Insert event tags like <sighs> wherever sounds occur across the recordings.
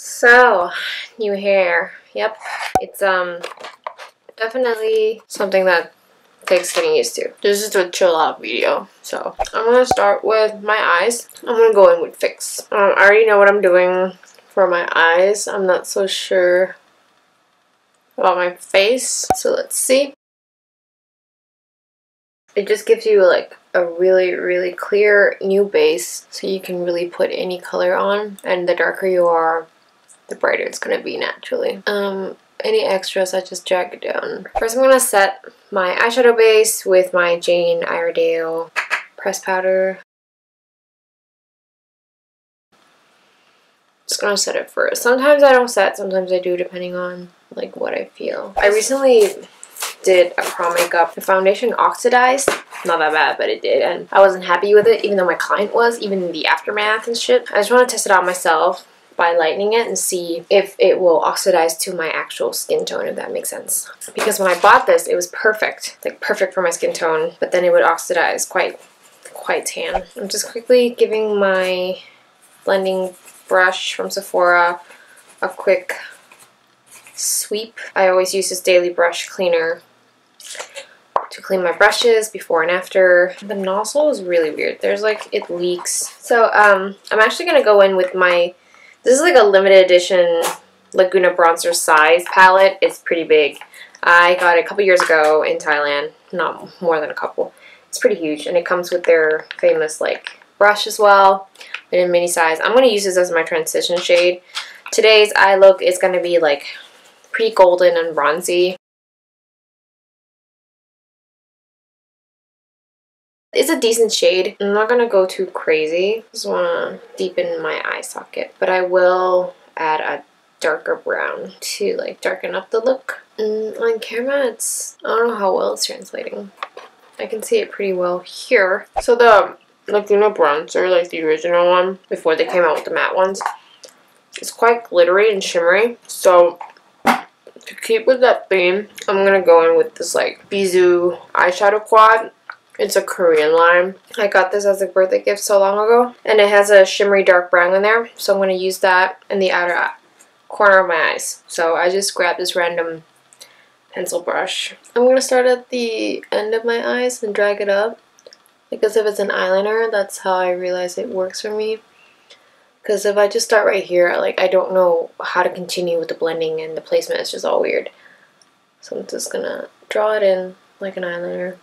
So, new hair. Yep, it's um definitely something that takes getting used to. This is a chill out video. So, I'm gonna start with my eyes. I'm gonna go in with Fix. Um, I already know what I'm doing for my eyes. I'm not so sure about my face. So let's see. It just gives you like a really, really clear new base so you can really put any color on. And the darker you are, the brighter it's going to be naturally. Um, any extras, I just drag it down. First I'm going to set my eyeshadow base with my Jane Iredale press powder. Just gonna set it first. Sometimes I don't set, sometimes I do depending on like what I feel. I recently did a prom makeup. The foundation oxidized. Not that bad, but it did. And I wasn't happy with it, even though my client was, even in the aftermath and shit. I just want to test it out myself by lightening it and see if it will oxidize to my actual skin tone, if that makes sense. Because when I bought this, it was perfect. Like, perfect for my skin tone. But then it would oxidize quite, quite tan. I'm just quickly giving my blending brush from Sephora a quick sweep. I always use this daily brush cleaner to clean my brushes before and after. The nozzle is really weird. There's like, it leaks. So um, I'm actually going to go in with my, this is like a limited edition Laguna Bronzer size palette. It's pretty big. I got it a couple years ago in Thailand. Not more than a couple. It's pretty huge and it comes with their famous like brush as well. In mini size. I'm going to use this as my transition shade. Today's eye look is going to be like pretty golden and bronzy. It's a decent shade. I'm not to go too crazy. Just want to deepen my eye socket. But I will add a darker brown to like darken up the look. Mm, on camera, it's, I don't know how well it's translating. I can see it pretty well here. So the Laguna bronzer, like the original one, before they came out with the matte ones, it's quite glittery and shimmery. So to keep with that theme, I'm to go in with this like Bisous eyeshadow quad. It's a Korean line. I got this as a birthday gift so long ago. And it has a shimmery dark brown in there. So I'm going to use that in the outer corner of my eyes. So I just grabbed this random pencil brush. I'm going to start at the end of my eyes and drag it up. Because if it's an eyeliner, that's how I realize it works for me. Because if I just start right here, like I don't know how to continue with the blending and the placement. It's just all weird. So I'm just gonna draw it in like an eyeliner.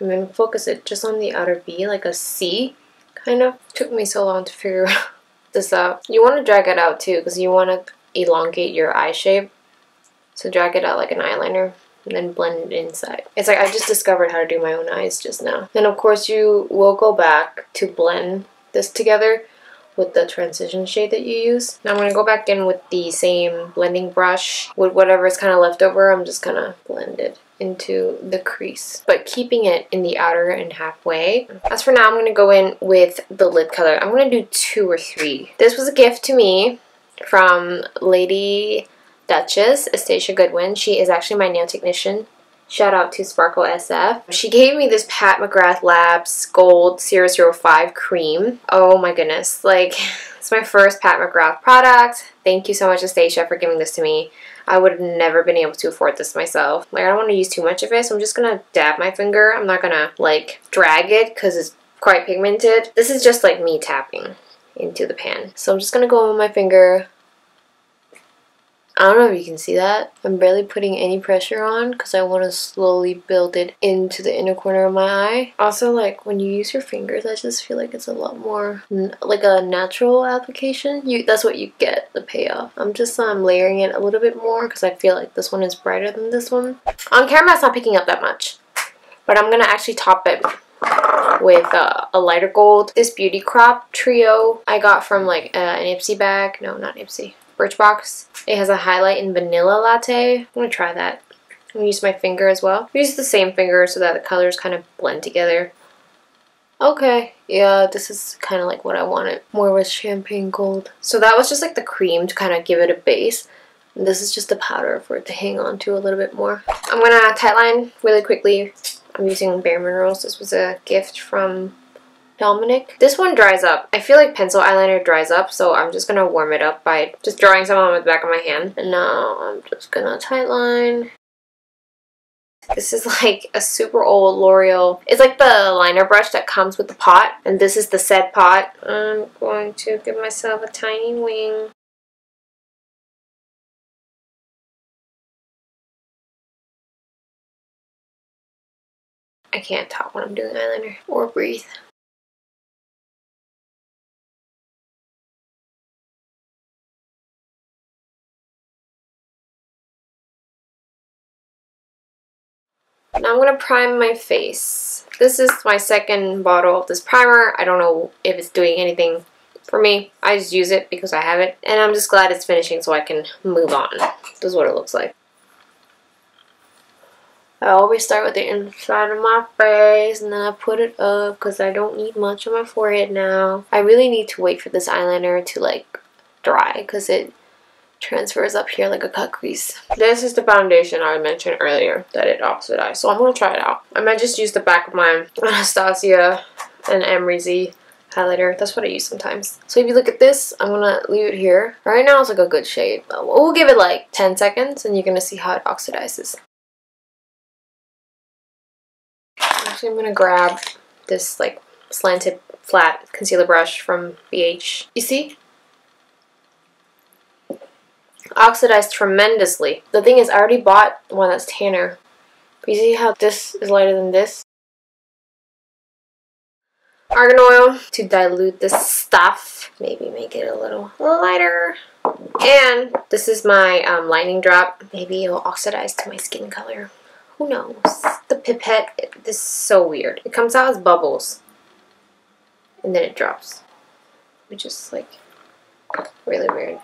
And then focus it just on the outer V, like a C. Kind of took me so long to figure <laughs> this out. You want to drag it out too, because you want to elongate your eye shape. So drag it out like an eyeliner and then blend it inside. It's like I just discovered how to do my own eyes just now. Then of course you will go back to blend this together with the transition shade that you use. Now I'm going to go back in with the same blending brush with whatever is kind of left over. I'm just going to blend it into the crease, but keeping it in the outer and halfway. As for now, I'm going to go in with the lid color. I'm going to do two or three. This was a gift to me from Lady Duchess, Astacia Goodwin. She is actually my nail technician. Shout out to Sparkle SF. She gave me this Pat McGrath Labs Gold 005 cream. Oh my goodness. Like, <laughs> it's my first Pat McGrath product. Thank you so much, Astacia, for giving this to me. I would have never been able to afford this myself. Like, I don't want to use too much of it, so I'm just going to dab my finger. I'm not going to, like, drag it because it's quite pigmented. This is just, like, me tapping into the pan. So I'm just going to go on my finger I don't know if you can see that. I'm barely putting any pressure on because I want to slowly build it into the inner corner of my eye. Also, like, when you use your fingers, I just feel like it's a lot more like a natural application. You That's what you get, the payoff. I'm just um, layering it a little bit more because I feel like this one is brighter than this one. On camera, it's not picking up that much. But I'm going to actually top it with uh, a lighter gold. This Beauty Crop Trio I got from like uh, an Ipsy bag. No, not Ipsy. Birchbox. It has a highlight in vanilla latte. I'm to try that. I'm to use my finger as well. Use the same finger so that the colors kind of blend together. Okay, yeah, this is kind of like what I wanted. More with champagne gold. So that was just like the cream to kind of give it a base. And this is just the powder for it to hang on to a little bit more. I'm to tightline really quickly. I'm using Bare Minerals. This was a gift from Dominic. This one dries up. I feel like pencil eyeliner dries up, so I'm just gonna warm it up by just drawing some on the back of my hand. And now I'm just gonna tightline. This is like a super old L'Oreal. It's like the liner brush that comes with the pot. And this is the set pot. I'm going to give myself a tiny wing. I can't talk when I'm doing eyeliner or breathe. Now I'm going to prime my face. This is my second bottle of this primer. I don't know if it's doing anything for me. I just use it because I have it. And I'm just glad it's finishing so I can move on. This is what it looks like. I always start with the inside of my face and then I put it up because I don't need much on my forehead now. I really need to wait for this eyeliner to like dry because it transfers up here like a cut crease. This is the foundation I mentioned earlier that it oxidized. So I'm going to try it out. I might just use the back of my <laughs> Anastasia and Amrezy highlighter. That's what I use sometimes. So if you look at this, I'm going to leave it here. Right now it's like a good shade. We'll give it like 10 seconds and you're going to see how it oxidizes. Actually, I'm going to grab this like slanted flat concealer brush from BH. You see? Oxidized tremendously. The thing is, I already bought one that's tanner. But you see how this is lighter than this? Argan oil to dilute this stuff. Maybe make it a little lighter. And this is my um, lightening drop. Maybe it'll oxidize to my skin color. Who knows? The pipette, this is so weird. It comes out as bubbles. And then it drops. Which is like really weird.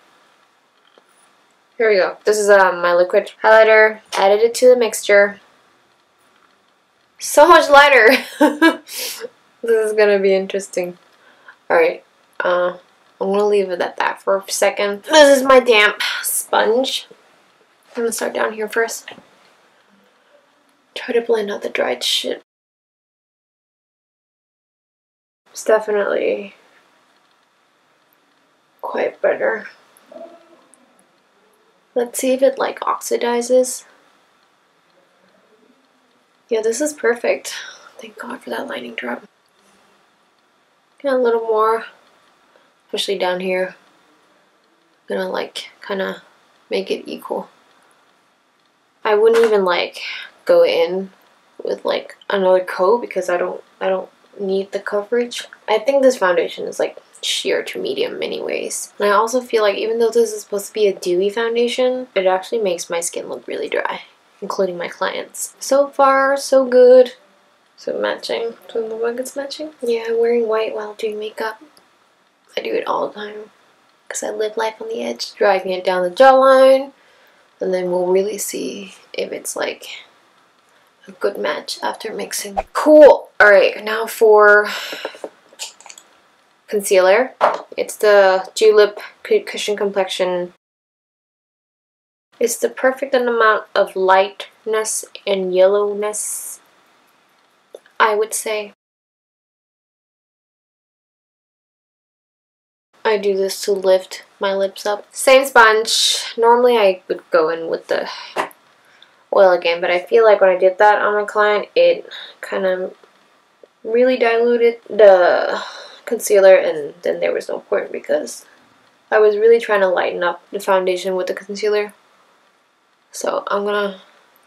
Here we go. This is um, my liquid highlighter. Added it to the mixture. So much lighter. <laughs> this is to be interesting. Alright. Uh, I'm to leave it at that for a second. This is my damp sponge. I'm to start down here first. Try to blend out the dried shit. It's definitely quite better. Let's see if it like oxidizes. Yeah, this is perfect. Thank God for that lightening drop. Get a little more, especially down here. I'm gonna like kind of make it equal. I wouldn't even like go in with like another coat because I don't I don't need the coverage. I think this foundation is like sheer to medium anyways. And I also feel like even though this is supposed to be a dewy foundation, it actually makes my skin look really dry, including my clients. So far, so good. So matching. It look like it's matching? Yeah, wearing white while doing makeup. I do it all the time because I live life on the edge. Dragging it down the jawline and then we'll really see if it's like a good match after mixing. Cool! Alright, now for concealer. It's the Julep Cushion Complexion. It's the perfect amount of lightness and yellowness, I would say. I do this to lift my lips up. Same sponge. Normally I would go in with the oil again, but I feel like when I did that on my client, it kind of really diluted the concealer and then there was no point because I was really trying to lighten up the foundation with the concealer. So I'm gonna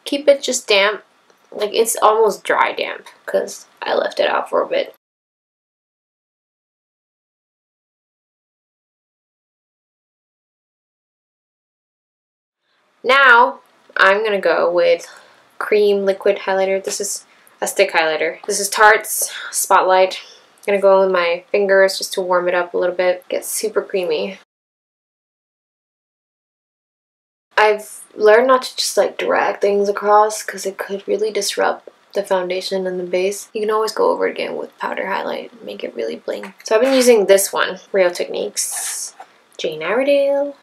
keep it just damp. Like it's almost dry damp because I left it out for a bit. Now I'm gonna go with cream liquid highlighter. This is a stick highlighter. This is Tarte's Spotlight Gonna go in with my fingers just to warm it up a little bit. Get super creamy. I've learned not to just like drag things across because it could really disrupt the foundation and the base. You can always go over it again with powder highlight and make it really bling. So I've been using this one, Real Techniques, Jane Iredale.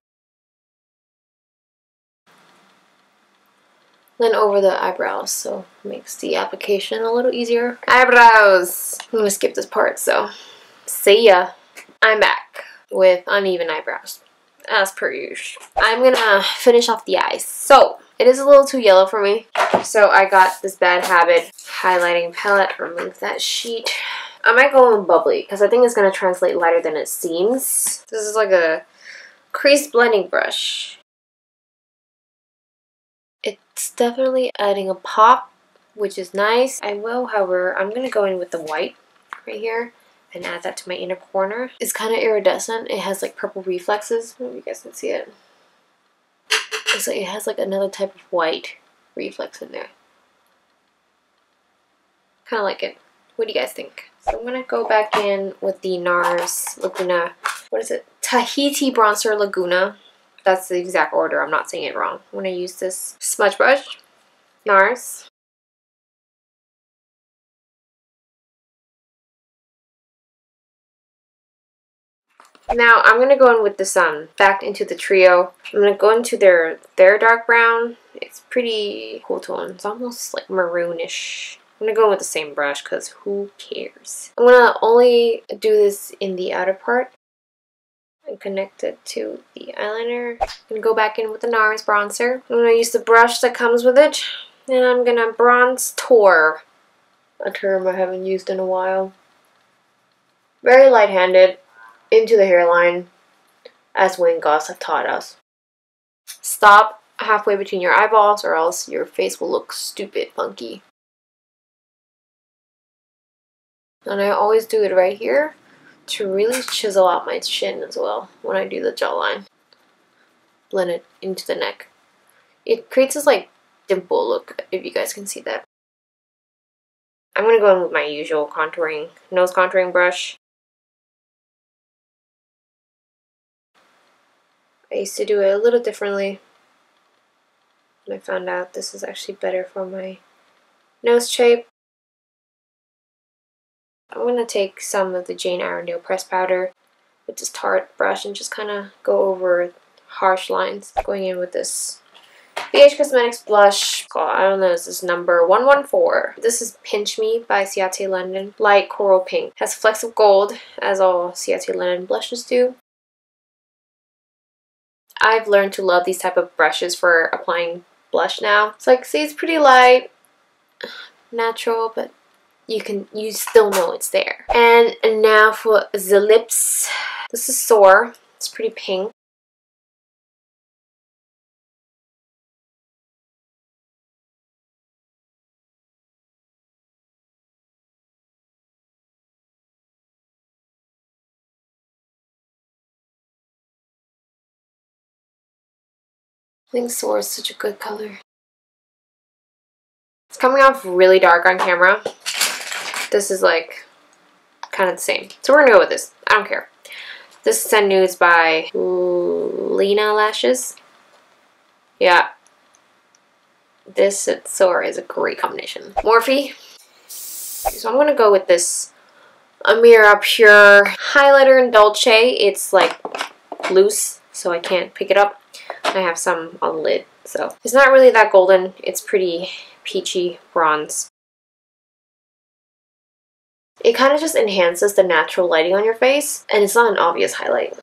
Then over the eyebrows, so makes the application a little easier. Eyebrows! I'm gonna skip this part, so see ya. I'm back with uneven eyebrows, as per usual. I'm gonna finish off the eyes. So, it is a little too yellow for me, so I got this bad habit highlighting palette, remove that sheet. I might go with bubbly, because I think it's gonna translate lighter than it seems. This is like a crease blending brush. It's definitely adding a pop, which is nice. I will, however, I'm going to go in with the white right here and add that to my inner corner. It's kind of iridescent. It has like purple reflexes. Maybe you guys can see it. It's like it has like another type of white reflex in there. Kind of like it. What do you guys think? So I'm going to go back in with the NARS Laguna, what is it? Tahiti Bronzer Laguna. That's the exact order. I'm not saying it wrong. I'm going to use this smudge brush, NARS. Now I'm going to go in with the sun, um, back into the trio. I'm going to go into their, their dark brown. It's pretty cool tone. It's almost like maroonish. I'm going to go with the same brush because who cares? I'm going to only do this in the outer part and connect it to the eyeliner. And go back in with the NARS bronzer. I'm going to use the brush that comes with it. And I'm going to bronze tour. A term I haven't used in a while. Very light-handed. Into the hairline. As Wayne Goss have taught us. Stop halfway between your eyeballs or else your face will look stupid funky. And I always do it right here to really chisel out my chin as well when I do the jawline. Blend it into the neck. It creates this like dimple look, if you guys can see that. I'm going to go in with my usual contouring, nose contouring brush. I used to do it a little differently. And I found out this is actually better for my nose shape. I'm going to take some of the Jane Iredale press powder with this Tarte brush and just kind of go over harsh lines. Going in with this BH Cosmetics blush. Oh, I don't know, this is number 114. This is Pinch Me by Ciate London. Light coral pink. Has flecks of gold, as all Ciate London blushes do. I've learned to love these type of brushes for applying blush now. It's like, see, it's pretty light, <sighs> natural, but you can you still know it's there. And now for the lips. This is Soar. It's pretty pink. I think Soar is such a good color. It's coming off really dark on camera. This is like kind of the same. So we're gonna go with this. I don't care. This is Send Nudes by Lena Lashes. Yeah. This and Soar is a great combination. Morphe. So I'm gonna go with this Amira Pure Highlighter in Dolce. It's like loose, so I can't pick it up. I have some on the lid, so it's not really that golden. It's pretty peachy bronze it kind of just enhances the natural lighting on your face and it's not an obvious highlight.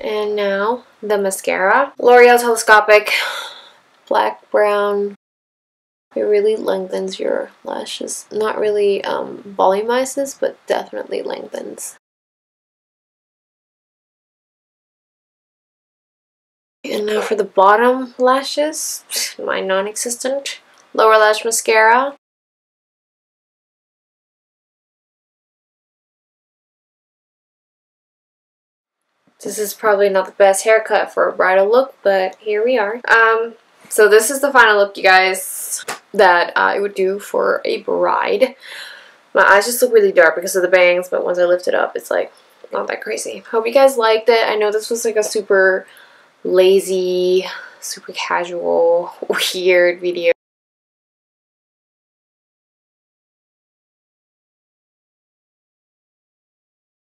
And now the mascara. L'Oreal Telescopic Black Brown. It really lengthens your lashes. Not really um, volumizes, but definitely lengthens. And now for the bottom lashes, my non-existent lower lash mascara. This is probably not the best haircut for a bridal look, but here we are. Um, so this is the final look, you guys, that I would do for a bride. My eyes just look really dark because of the bangs, but once I lift it up, it's like not that crazy. Hope you guys liked it. I know this was like a super lazy, super casual, <laughs> weird video.